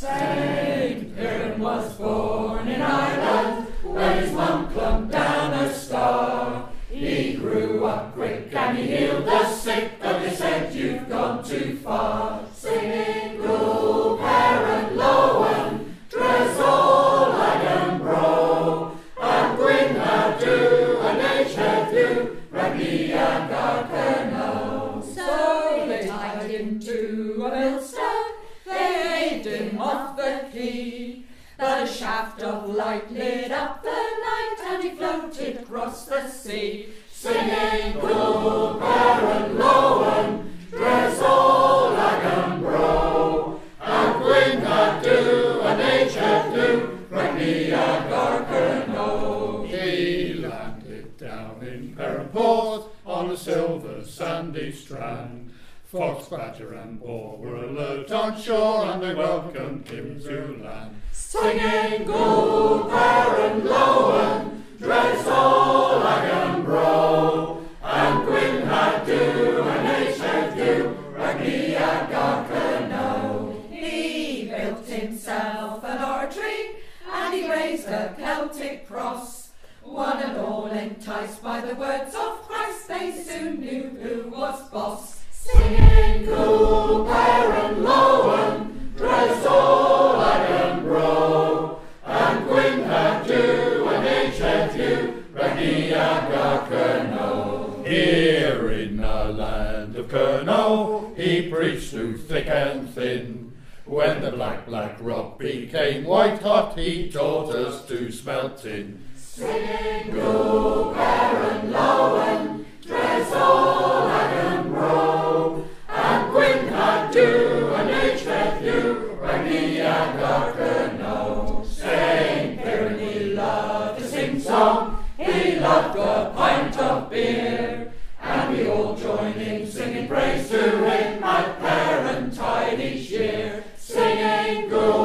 Saint Piran was born in Ireland when his mum clumped down a star. He grew up quick and he healed the sick, him off the quay. But a shaft of light lit up the night, and he floated across the sea, singing Gool Peran Lowen, dress all ag bro, and gwyn a do an age heddiw, ragni ag arcano. He landed down in Perranporth on a silver sandy strand. Fox, badger and boar were alert on shore and they welcomed him to land. Singing Gool Peran Lowen, dress all ag bro, and gwyn a do an age heddiw, ragni ag arcano. He built himself an oratory, and he raised a Celtic cross. One and all enticed by the words of Christ, they soon knew who was boss. Singing Gool Peran Lowen, dress all ag bro, and gwyn a do an age heddiw, ragni ag arcano. Here in the land of Kernow, he preached through thick and thin. When the black, black rock became white hot, he taught us to smelt tin. Singing Gool Peran Lowen, song. He loved a pint of beer, and we all join in singing praise to him at Perrantide each year, singing good.